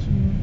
semua